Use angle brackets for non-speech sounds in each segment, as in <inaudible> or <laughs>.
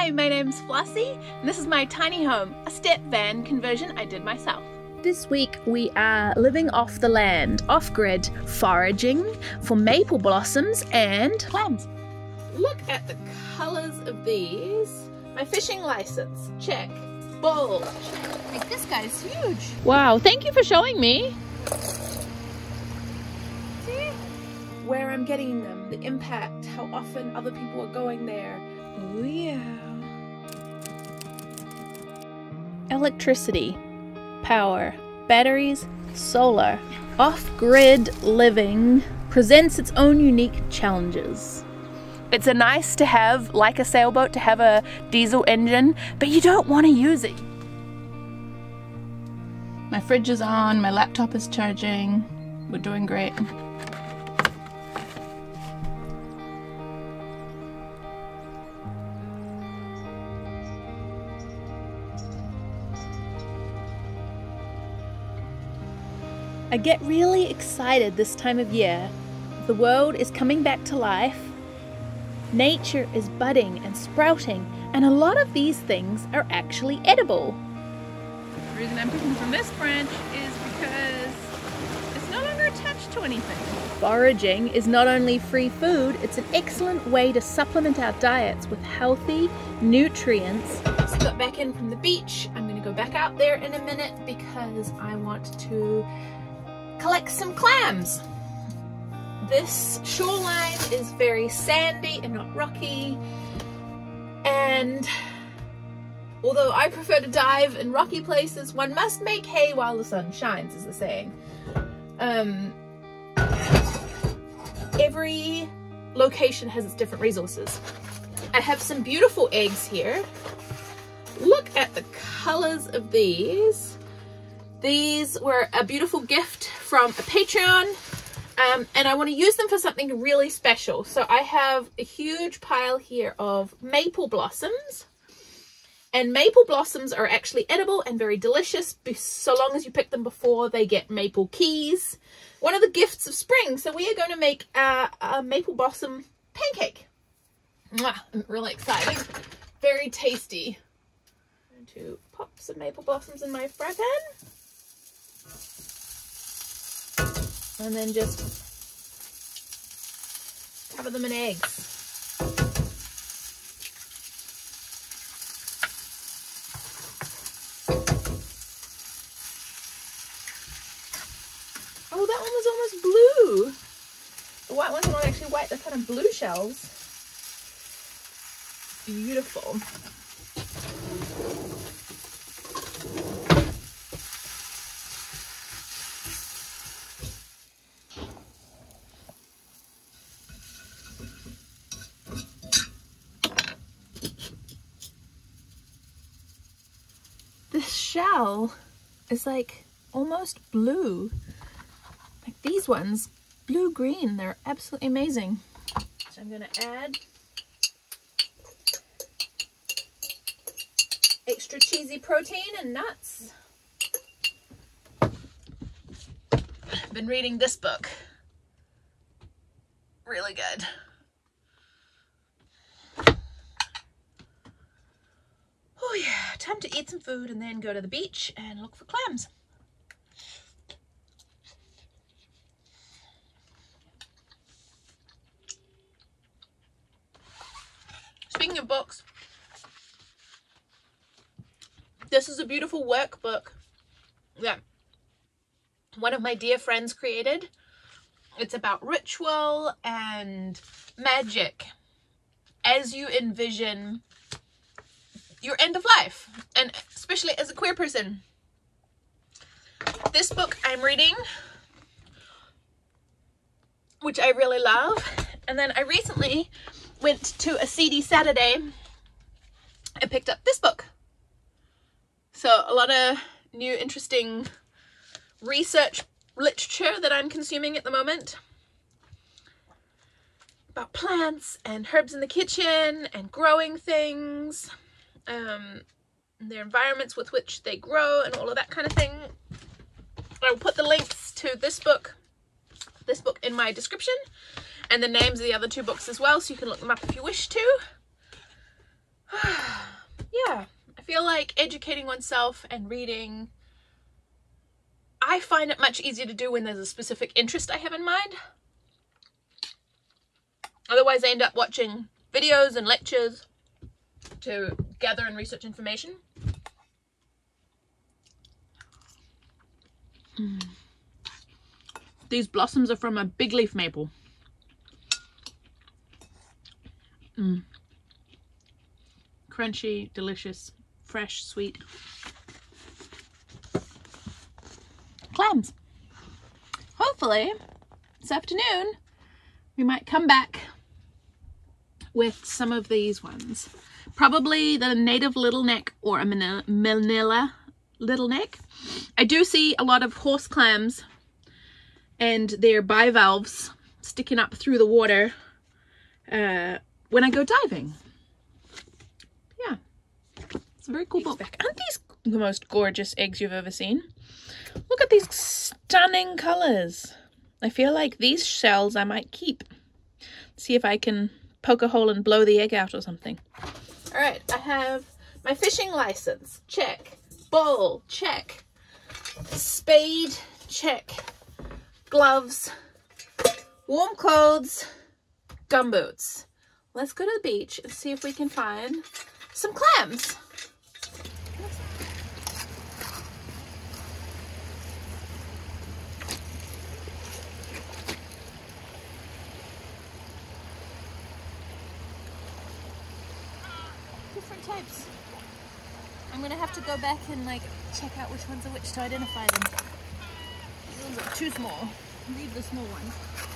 Hi, my name's Flossy, and this is my tiny home, a step van conversion I did myself. This week we are living off the land, off grid, foraging for maple blossoms and clams. Look at the colours of these. My fishing license, check. Bull, check. Like this guy's huge. Wow, thank you for showing me. See? Where I'm getting them, the impact, how often other people are going there. Oh yeah. Electricity, power, batteries, solar, off-grid living presents its own unique challenges. It's a nice to have, like a sailboat, to have a diesel engine, but you don't want to use it. My fridge is on, my laptop is charging. We're doing great. I get really excited this time of year. The world is coming back to life. Nature is budding and sprouting, and a lot of these things are actually edible. The reason I'm picking from this branch is because it's no longer attached to anything. Foraging is not only free food, it's an excellent way to supplement our diets with healthy nutrients. Just got back in from the beach. I'm gonna go back out there in a minute because I want to collect some clams. This shoreline is very sandy and not rocky. And although I prefer to dive in rocky places, one must make hay while the sun shines, is the saying. Um, every location has its different resources. I have some beautiful eggs here. Look at the colors of these. These were a beautiful gift from a Patreon um, and I want to use them for something really special. So I have a huge pile here of maple blossoms. And maple blossoms are actually edible and very delicious so long as you pick them before they get maple keys. One of the gifts of spring. So we are going to make a, a maple blossom pancake. Mwah, I'm really excited. Very tasty. I'm going to pop some maple blossoms in my fry pan. And then just cover them in eggs. Oh, that one was almost blue. The white ones are not actually white, they're kind of blue shells. Beautiful. Shell is like almost blue. Like these ones, blue-green, they're absolutely amazing. So I'm gonna add extra cheesy protein and nuts. I've been reading this book. Really good. Oh yeah, time to eat some food and then go to the beach and look for clams. Speaking of books, this is a beautiful workbook that one of my dear friends created. It's about ritual and magic as you envision your end of life especially as a queer person. This book i'm reading which i really love and then i recently went to a seedy saturday. And picked up this book. So a lot of new interesting research literature that i'm consuming at the moment about plants and herbs in the kitchen and growing things. Um, their environments with which they grow and all of that kind of thing. I will put the links to this book, this book in my description and the names of the other two books as well so you can look them up if you wish to. <sighs> Yeah, I feel like educating oneself and reading, I find it much easier to do when there's a specific interest I have in mind. Otherwise, I end up watching videos and lectures to gather and research information. Mm. These blossoms are from a big leaf maple. Mm. Crunchy, delicious, fresh, sweet. Clams. Hopefully, this afternoon, we might come back with some of these ones. Probably the native little neck or a manila, manila little neck. I do see a lot of horse clams and their bivalves sticking up through the water uh, when I go diving. Yeah, it's a very cool book. Aren't these the most gorgeous eggs you've ever seen? Look at these stunning colors. I feel like these shells I might keep. See if I can poke a hole and blow the egg out or something. All right, I have my fishing license. Check. Bowl. Check. Spade. Check. Gloves. Warm clothes. Gumboots. Let's go to the beach and see if we can find some clams. Different types. I'm gonna have to go back and like check out which ones are which to identify them. These ones are too small. Leave the small ones.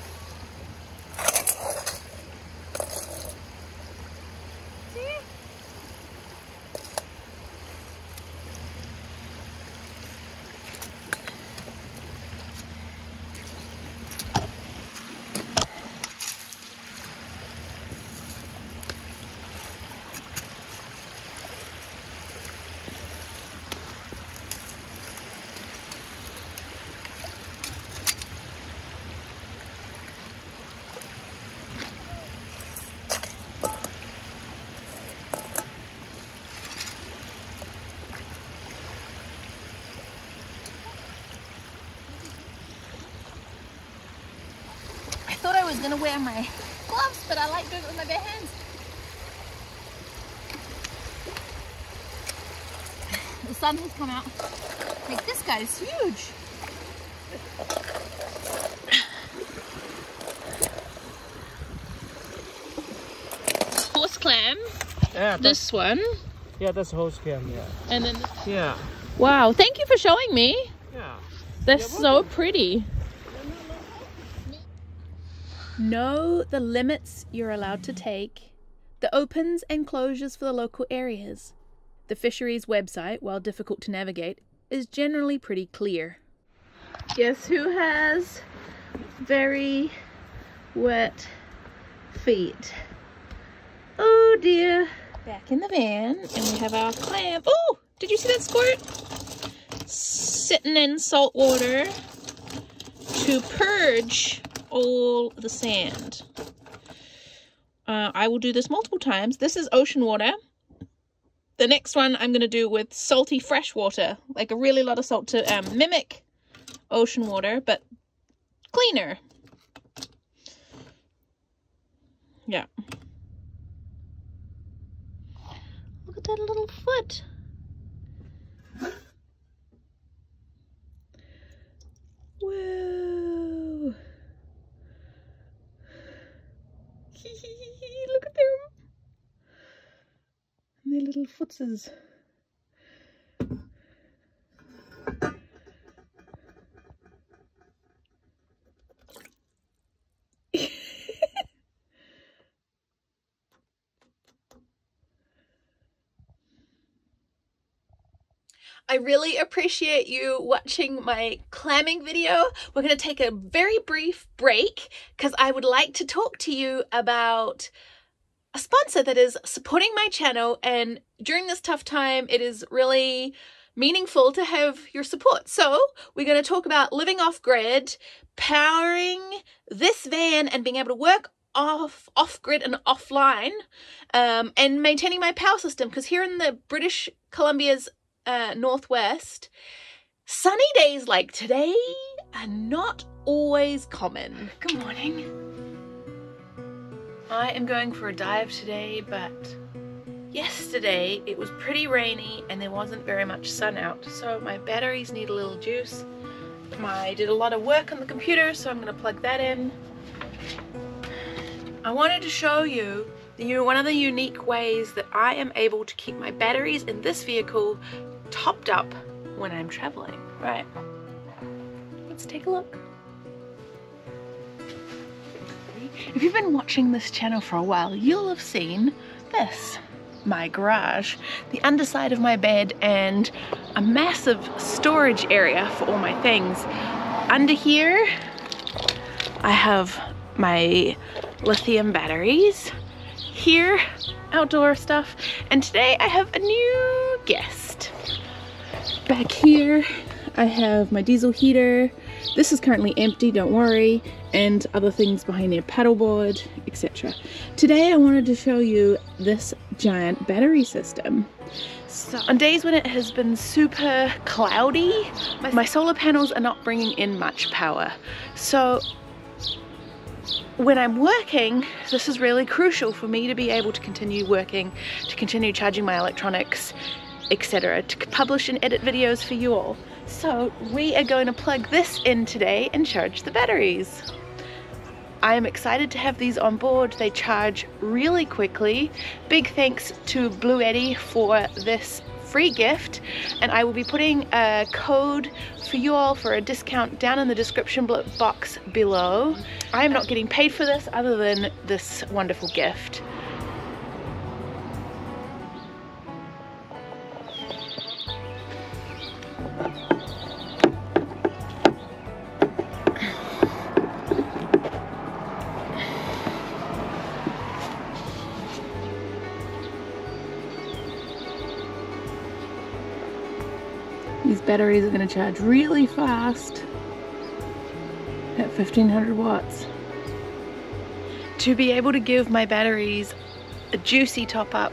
Gonna wear my gloves, but I like doing it with my bare hands. <sighs> The sun has come out. Like this guy is huge. <sighs> Horse clam. Yeah. This one. Yeah, that's horse clam. Yeah. And then. Yeah. Wow! Thank you for showing me. Yeah. They're so pretty. Know the limits you're allowed to take, the opens and closures for the local areas. The fisheries website, while difficult to navigate, is generally pretty clear. Guess who has very wet feet? Oh dear. Back in the van, and we have our clam. Oh, did you see that squirt? Sitting in salt water to purge all the sand. Uh, I will do this multiple times. This is ocean water. The next one I'm going to do with salty fresh water, like a really lot of salt to um, mimic ocean water, but cleaner. Yeah. Look at that little foot. Whoa. Look at them. And their little footses. I really appreciate you watching my clamming video. We're going to take a very brief break because I would like to talk to you about a sponsor that is supporting my channel and during this tough time it is really meaningful to have your support. So we're going to talk about living off grid, powering this van and being able to work off off grid and offline um, and maintaining my power system because here in the British Columbia's uh, northwest, sunny days like today are not always common. Good morning. I am going for a dive today, but yesterday it was pretty rainy and there wasn't very much sun out, so my batteries need a little juice. I did a lot of work on the computer, so I'm going to plug that in. I wanted to show you one of the unique ways that I am able to keep my batteries in this vehicle topped up when I'm traveling. Right, let's take a look. If you've been watching this channel for a while, you'll have seen this my garage, the underside of my bed, and a massive storage area for all my things. Under here, I have my lithium batteries. Here, outdoor stuff. And today I have a new guest. Back here, I have my diesel heater. This is currently empty, don't worry, and other things behind their paddleboard, etc. Today I wanted to show you this giant battery system. So on days when it has been super cloudy, my, my solar panels are not bringing in much power. So when I'm working, this is really crucial for me to be able to continue working, to continue charging my electronics, etc. to publish and edit videos for you all. So we are going to plug this in today and charge the batteries. I am excited to have these on board. They charge really quickly. Big thanks to Bluetti for this free gift and I will be putting a code for you all for a discount down in the description box below. I am not getting paid for this other than this wonderful gift. Batteries are going to charge really fast at 1500 watts. To be able to give my batteries a juicy top up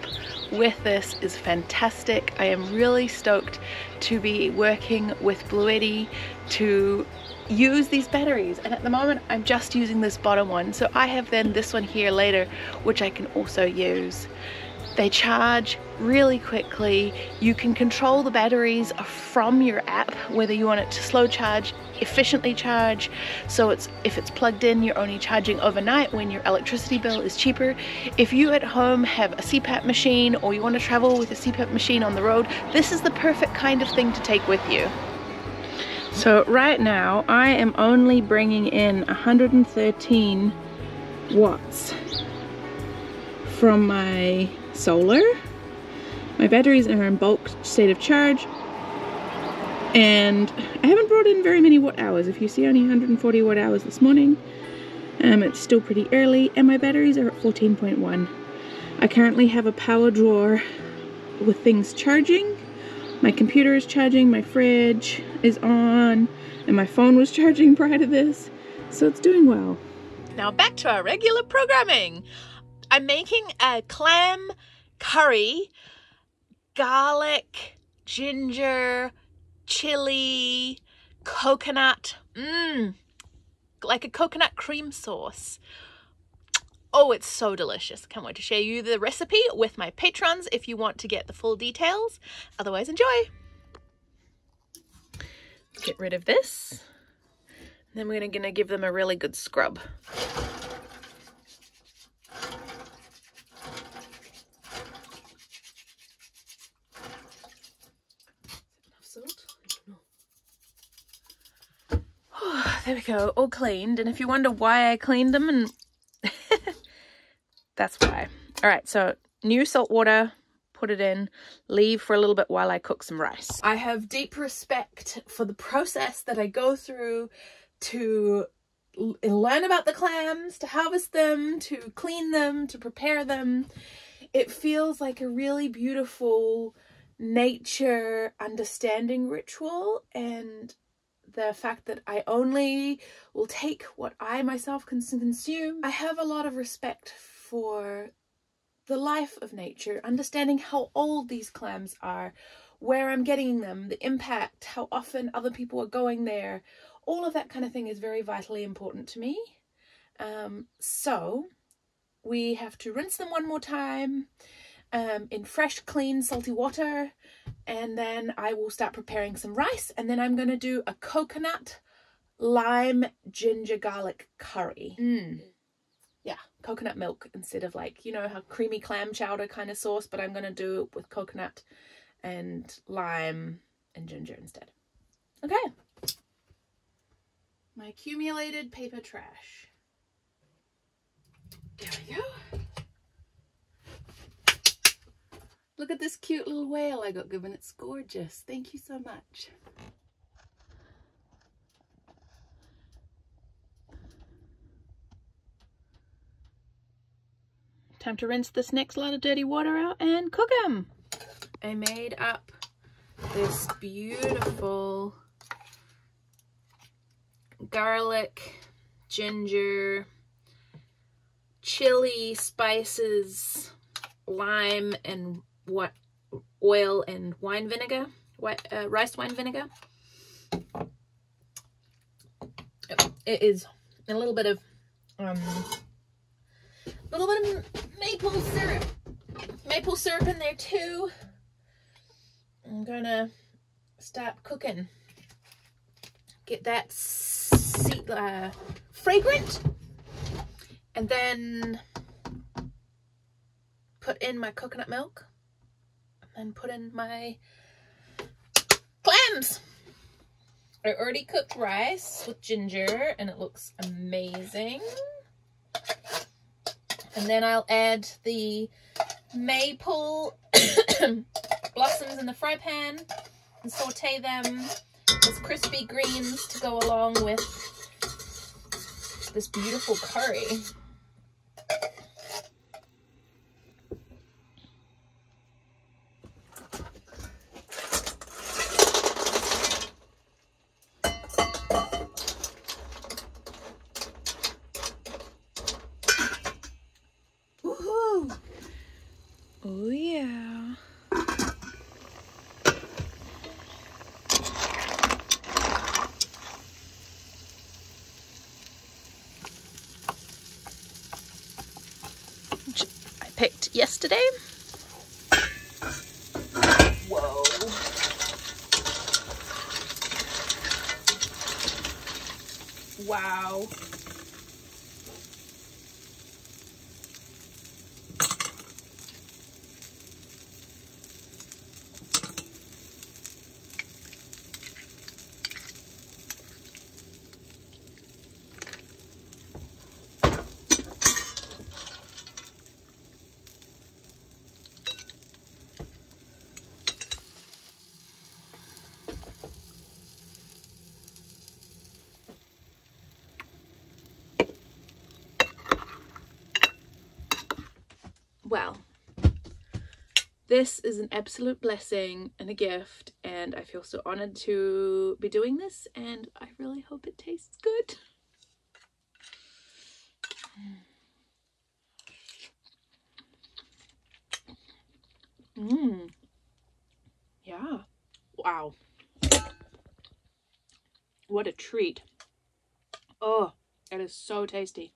with this is fantastic. I am really stoked to be working with Bluetti to use these batteries and at the moment I'm just using this bottom one so I have then this one here later which I can also use. They charge really quickly. You can control the batteries from your app, whether you want it to slow charge, efficiently charge. So it's if it's plugged in, you're only charging overnight when your electricity bill is cheaper. If you at home have a CPAP machine or you want to travel with a CPAP machine on the road, this is the perfect kind of thing to take with you. So right now I am only bringing in 113 watts from my solar. My batteries are in bulk state of charge. And I haven't brought in very many watt hours. If you see only 140 watt hours this morning, um, it's still pretty early and my batteries are at 14.1. I currently have a power drawer with things charging. My computer is charging, my fridge is on, and my phone was <laughs> charging prior to this, so it's doing well. Now back to our regular programming. I'm making a clam curry, garlic, ginger, chili, coconut, mmm, like a coconut cream sauce. Oh, it's so delicious. Can't wait to share you the recipe with my patrons if you want to get the full details. Otherwise, enjoy. Get rid of this. Then we're to give them a really good scrub. There we go, all cleaned. And if you wonder why I cleaned them, and <laughs> that's why. All right, so new salt water, put it in, leave for a little bit while I cook some rice. I have deep respect for the process that I go through to learn about the clams, to harvest them, to clean them, to prepare them. It feels like a really beautiful nature understanding ritual and the fact that I only will take what I myself can consume. I have a lot of respect for the life of nature, understanding how old these clams are, where I'm getting them, the impact, how often other people are going there. All of that kind of thing is very vitally important to me. Um, so we have to rinse them one more time um, in fresh, clean, salty water. And then I will start preparing some rice. And then I'm going to do a coconut, lime, ginger, garlic curry. Mm. Yeah, coconut milk instead of like, you know, how creamy clam chowder kind of sauce. But I'm going to do it with coconut and lime and ginger instead. Okay. My accumulated paper trash. There we go. Look at this cute little whale I got given. It's gorgeous. Thank you so much. Time to rinse this next lot of dirty water out and cook them. I made up this beautiful garlic, ginger, chili spices, lime, and what oil and wine vinegar, white, uh, rice wine vinegar. It is a little bit of um, a little bit of maple syrup, maple syrup in there too. I'm gonna start cooking. Get that uh, fragrant and then put in my coconut milk and put in my clams. I already cooked rice with ginger and it looks amazing. And then I'll add the maple <coughs> blossoms in the fry pan and saute them as crispy greens to go along with this beautiful curry. Yesterday. Whoa. Wow. Well, this is an absolute blessing and a gift and I feel so honored to be doing this and I really hope it tastes good. Mmm. Yeah. Wow. What a treat. Oh, that is so tasty.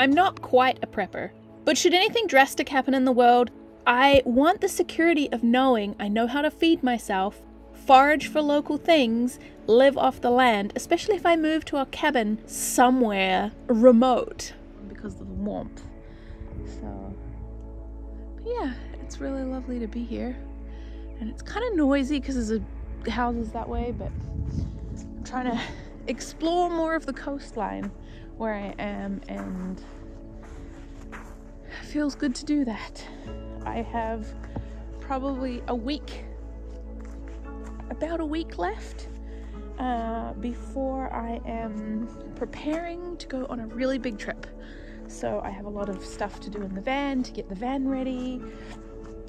I'm not quite a prepper, but should anything drastic happen in the world, I want the security of knowing I know how to feed myself, forage for local things, live off the land, especially if I move to a cabin somewhere remote because of the warmth. So, but yeah, it's really lovely to be here. And it's kind of noisy because there's a houses that way, but I'm trying to explore more of the coastline where I am and feels good to do that. I have probably a week, about a week left uh, before I am preparing to go on a really big trip. So I have a lot of stuff to do in the van to get the van ready.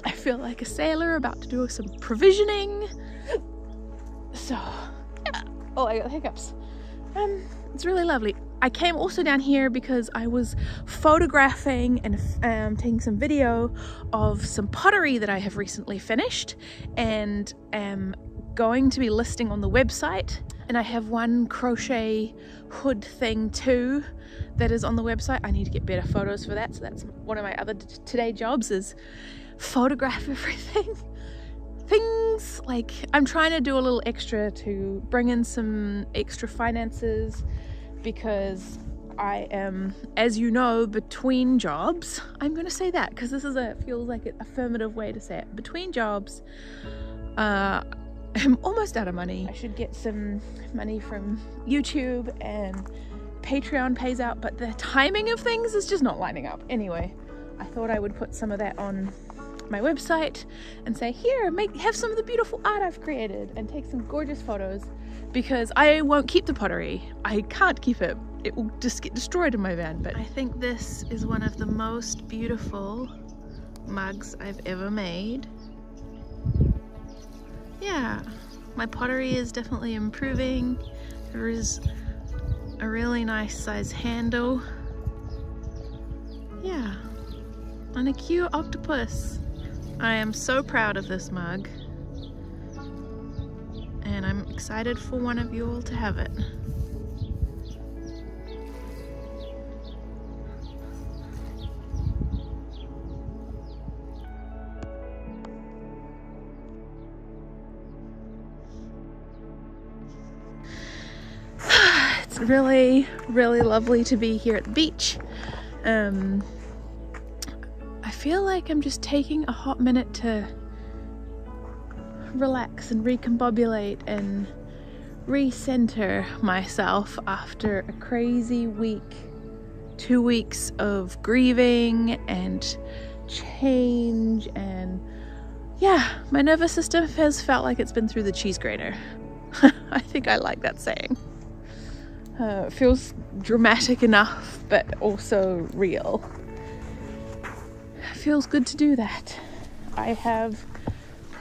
I feel like a sailor about to do some provisioning. So, yeah. oh, I got hiccups. Um, it's really lovely. I came also down here because I was photographing and um, taking some video of some pottery that I have recently finished and am going to be listing on the website. And I have one crochet hood thing too that is on the website. I need to get better photos for that. So that's one of my other today jobs is photograph <laughs> everything. Things like I'm trying to do a little extra to bring in some extra finances because I am, as you know, between jobs. I'm going to say that because this is a feels like an affirmative way to say it. Between jobs, uh, <laughs> I'm almost out of money. I should get some money from YouTube and Patreon pays out, but the timing of things is just not lining up. Anyway, I thought I would put some of that on my website and say, here, make have some of the beautiful art I've created and take some gorgeous photos because I won't keep the pottery. I can't keep it. It will just get destroyed in my van. But I think this is one of the most beautiful mugs I've ever made. Yeah, my pottery is definitely improving. There is a really nice size handle. Yeah, and a cute octopus. I am so proud of this mug and I'm excited for one of you all to have it. <sighs> it's really, really lovely to be here at the beach. Um, I feel like I'm just taking a hot minute to relax and recombobulate and recenter myself after a crazy week. Two weeks of grieving and change, and yeah, my nervous system has felt like it's been through the cheese grater. <laughs> I think I like that saying. Uh, it feels dramatic enough, but also real. It feels good to do that. I have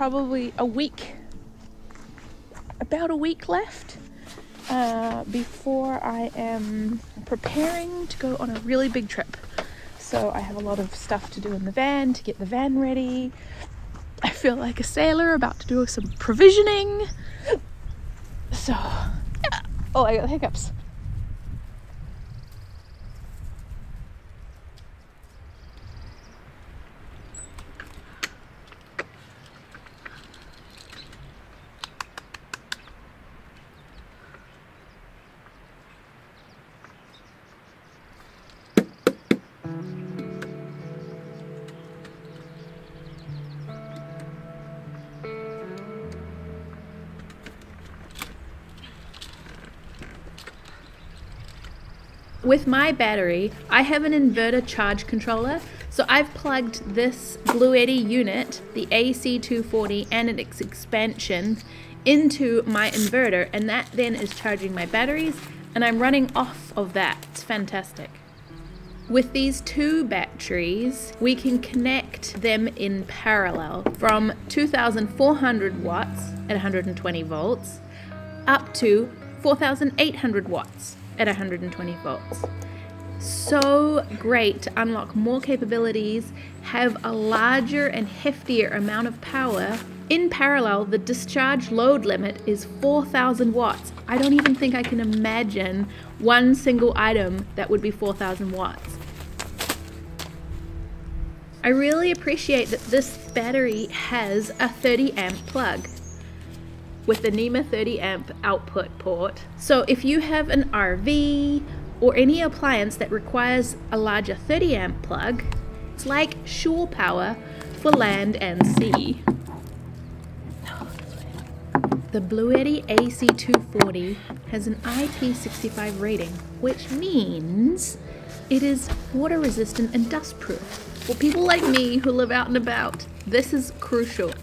probably a week, about a week left uh, before I am preparing to go on a really big trip. So I have a lot of stuff to do in the van to get the van ready. I feel like a sailor about to do some provisioning. So, yeah. oh, I got hiccups. With my battery, I have an inverter charge controller, so I've plugged this Bluetti unit, the AC240 and its expansion, into my inverter, and that then is charging my batteries, and I'm running off of that. It's fantastic. With these two batteries, we can connect them in parallel from 2400 watts at 120 volts up to 4800 watts at 120 volts. So great to unlock more capabilities, have a larger and heftier amount of power. In parallel, the discharge load limit is 4,000 watts. I don't even think I can imagine one single item that would be 4,000 watts. I really appreciate that this battery has a 30 amp plug with the NEMA 30 amp output port. So if you have an RV or any appliance that requires a larger 30 amp plug, it's like shore power for land and sea. The Bluetti AC240 has an IP65 rating, which means it is water resistant and dust proof. For people like me who live out and about, this is crucial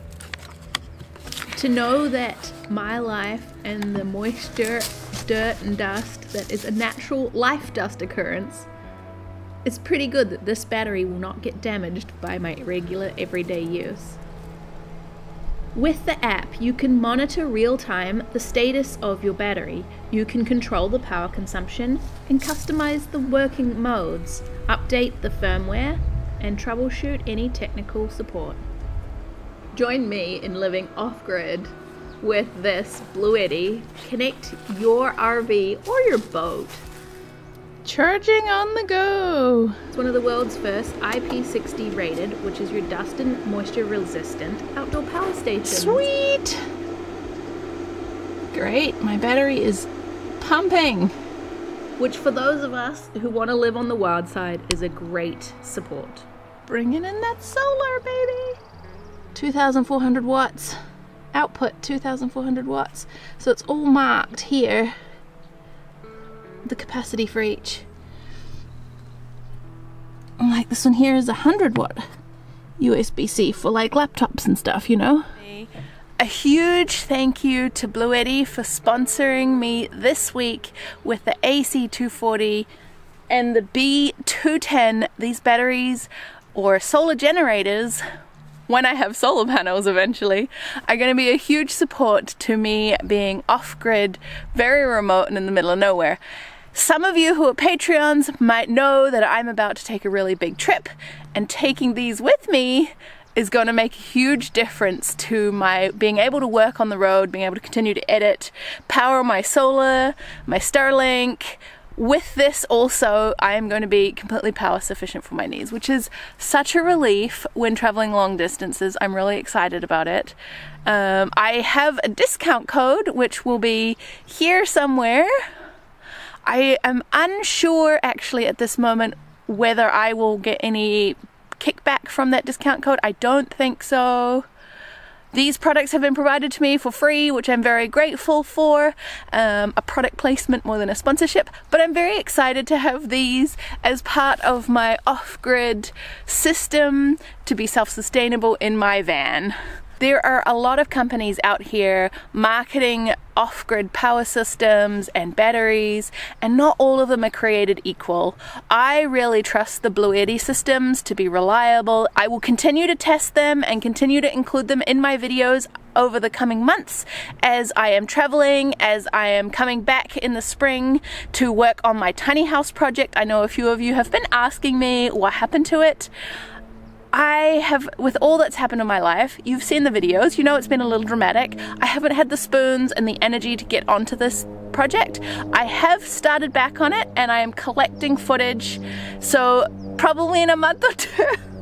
to know that my life and the moisture, dirt, and dust that is a natural life dust occurrence, it's pretty good that this battery will not get damaged by my regular everyday use. With the app, you can monitor real time the status of your battery. You can control the power consumption and customize the working modes, update the firmware, and troubleshoot any technical support. Join me in living off grid with this Bluetti. Connect your RV or your boat Charging on the go. It's one of the world's first IP60 rated, which is your dust and moisture resistant outdoor power station. Sweet. Great. My battery is pumping. Which, for those of us who want to live on the wild side, is a great support. Bringing in that solar, baby. 2,400 watts. Output 2,400 watts. So it's all marked here the capacity for each. Like this one here is a 100 watt USB-C for like laptops and stuff, you know? A huge thank you to Bluetti for sponsoring me this week with the AC240 and the B210. These batteries or solar generators when I have solar panels eventually, are going to be a huge support to me being off grid, very remote, and in the middle of nowhere. Some of you who are Patreons might know that I'm about to take a really big trip, and taking these with me is going to make a huge difference to my being able to work on the road, being able to continue to edit, power my solar, my Starlink, with this also, I am going to be completely power sufficient for my knees, which is such a relief when traveling long distances. I'm really excited about it. Um, I have a discount code, which will be here somewhere. I am unsure actually at this moment whether I will get any kickback from that discount code. I don't think so. These products have been provided to me for free, which I'm very grateful for. Um, a product placement more than a sponsorship, but I'm very excited to have these as part of my off grid system to be self sustainable in my van. There are a lot of companies out here marketing off grid power systems and batteries, and not all of them are created equal. I really trust the Bluetti systems to be reliable. I will continue to test them and continue to include them in my videos over the coming months as I am traveling, as I am coming back in the spring to work on my tiny house project. I know a few of you have been asking me what happened to it. I have, with all that's happened in my life, you've seen the videos, you know it's been a little dramatic. I haven't had the spoons and the energy to get onto this project. I have started back on it and I am collecting footage, so probably in a month or two. <laughs>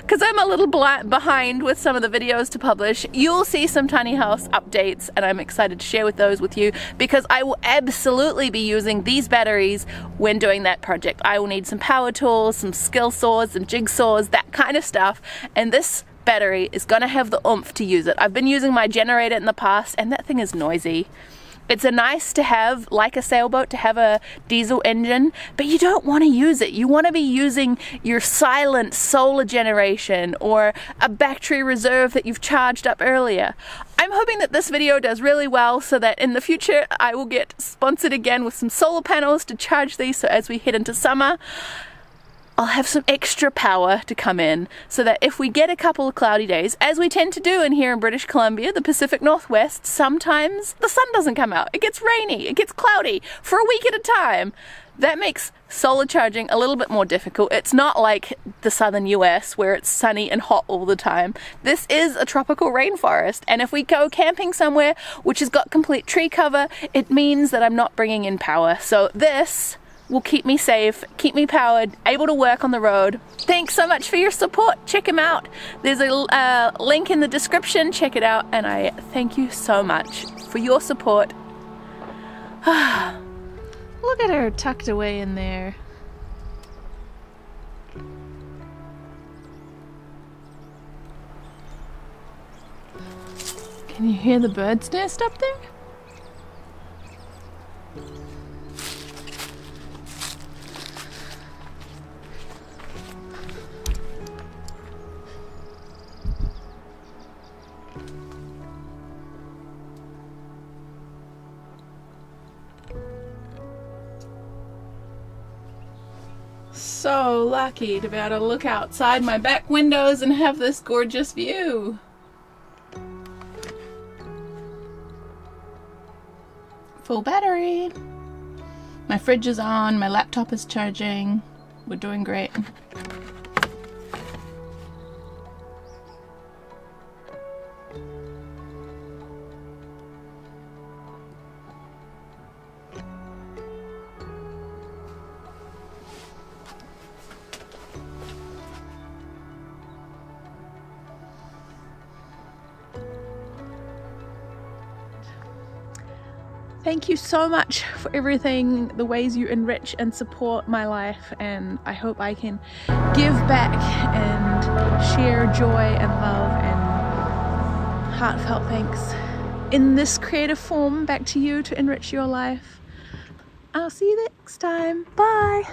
because I'm a little behind with some of the videos to publish. You'll see some tiny house updates and I'm excited to share with those with you because I will absolutely be using these batteries when doing that project. I will need some power tools, some skill saws, some jigsaws, that kind of stuff. And this battery is gonna have the oomph to use it. I've been using my generator in the past and that thing is noisy. It's a nice to have, like a sailboat, to have a diesel engine, but you don't want to use it. You want to be using your silent solar generation or a battery reserve that you've charged up earlier. I'm hoping that this video does really well so that in the future I will get sponsored again with some solar panels to charge these so as we head into summer I'll have some extra power to come in so that if we get a couple of cloudy days, as we tend to do in here in British Columbia, the Pacific Northwest, sometimes the sun doesn't come out. It gets rainy, it gets cloudy for a week at a time. That makes solar charging a little bit more difficult. It's not like the southern US where it's sunny and hot all the time. This is a tropical rainforest, and if we go camping somewhere which has got complete tree cover, it means that I'm not bringing in power. So this will keep me safe, keep me powered, able to work on the road. Thanks so much for your support. Check him out. There's a uh, link in the description. Check it out. And I thank you so much for your support. <sighs> Look at her tucked away in there. Can you hear the bird's nest up there? So lucky to be able to look outside my back windows and have this gorgeous view. Full battery. My fridge is on, my laptop is charging. We're doing great. So much for everything, the ways you enrich and support my life, and I hope I can give back and share joy and love and heartfelt thanks in this creative form back to you to enrich your life. I'll see you next time. Bye.